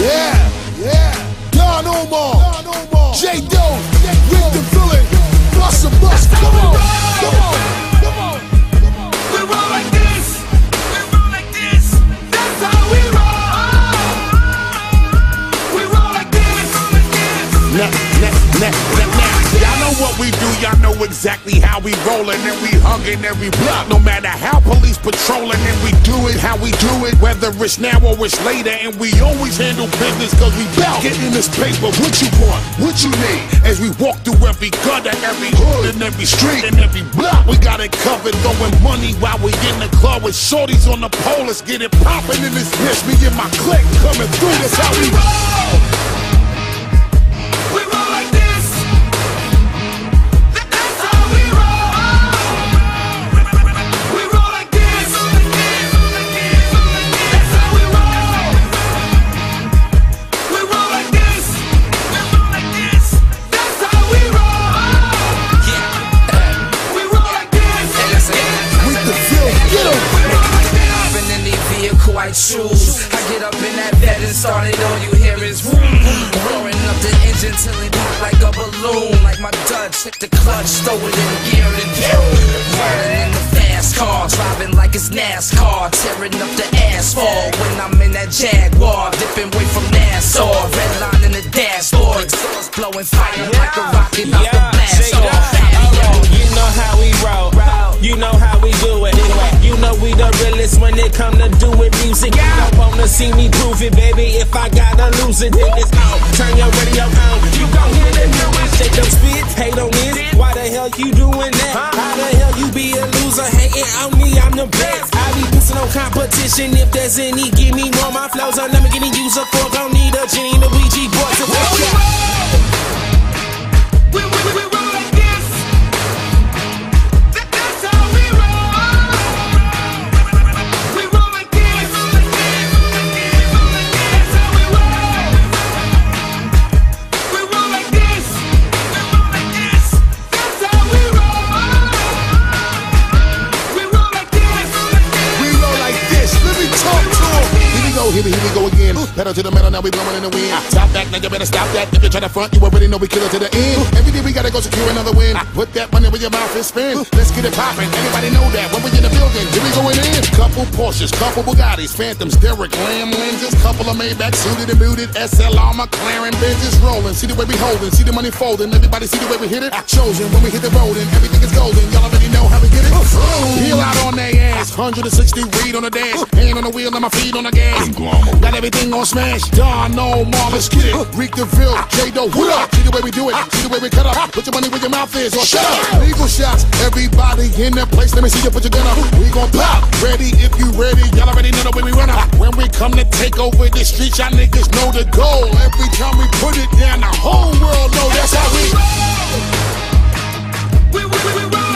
Yeah, yeah. Don Omar, Don Omar. J. Doe, Reek the Villain, Busta Bus, come on, come on. Come on. Come on. We roll like this. We roll like this. That's how we roll. We roll like this. Nah, nah, nah, nah, nah what we do, y'all know exactly how we rollin' and we huggin' every block, no matter how police patrolin' and we do it how we do it, whether it's now or it's later. And we always handle business cause we bout getting this paper. What you want? What you need? As we walk through every gutter, every hood, and every street, and every block, we got it covered. Throwing money while we in the club with shorties on the pole. Let's get it poppin' in this bitch. Me and my clique coming through. That's how we roll. Hit the clutch, throw it in gear and Rolling in the fast car, driving like it's NASCAR, tearing up the asphalt. When I'm in that Jaguar, dipping way from Nassau, red line in the dashboard, exhaust blowing fire like a rocket out the blast off. You know how we roll. You know how we do it. You know we the realest when it come to doing music. You don't wanna see me prove it, baby. If I gotta lose it, then it's on. Turn your radio on. You gon' hear the news. Shake them spit, hate on this. Hell you doing that? How the hell you be a loser? Hating on me, I'm the best. I be pissing on competition. If there's any, give me more. My flows are never getting used up for. Don't need a Jenny Here we here we, go again. Pedal to the metal, now we blowing in the wind. Stop that, now you better stop that. If you try to front, you already know we kill it to the end. Every day we gotta go secure another win. Put that money where your mouth is spin. Let's get it poppin'. Anybody know that? When we in the building, here we going in. Couple Porsches, couple Bugattis, Phantoms, Derek Lamb lenses, couple of Maybach suited and booted, SLR, McLaren, Benzes rolling. See the way we holding, see the money folding. Everybody see the way we hit it. Chosen when we hit the road and everything is golden. Y'all already know how we get it. Peel out on their ass, 160 read on the dash, hand on the wheel and my feet on the gas. Got everything on smash. Don, no, more, let's get it. Reek the Ville, J Doe, what up? See the way we do it, see the way we cut up. Put your money where your mouth is, or shut up. Legal shots, everybody in the place. Let me see you put your gun up. We gon' pop. Ready if if you ready, y'all already know the way we run up. When we come to take over the streets, y'all niggas know the goal. Every time we put it down, the whole world knows. that's how we roll. We, we, we, we roll.